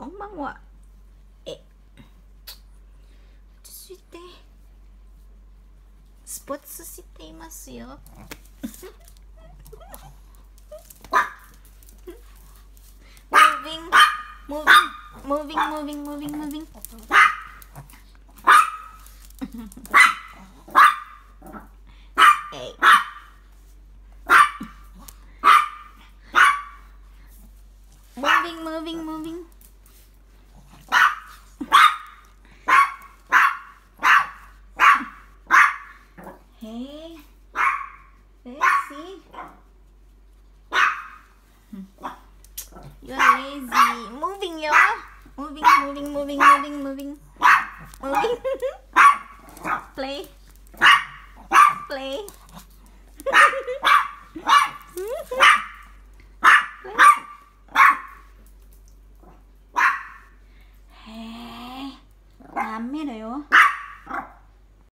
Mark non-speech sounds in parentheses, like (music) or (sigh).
こんばんは。え。落ち着いて。スポーツしていますよ。モービングモービングモービングモービングモービングモービング Moving, moving, moving. Hey. Lazy. You're lazy. Moving, yo. Moving, moving, moving, moving, moving. Moving. (laughs) Play. Play. (laughs) Hey. 남매래요.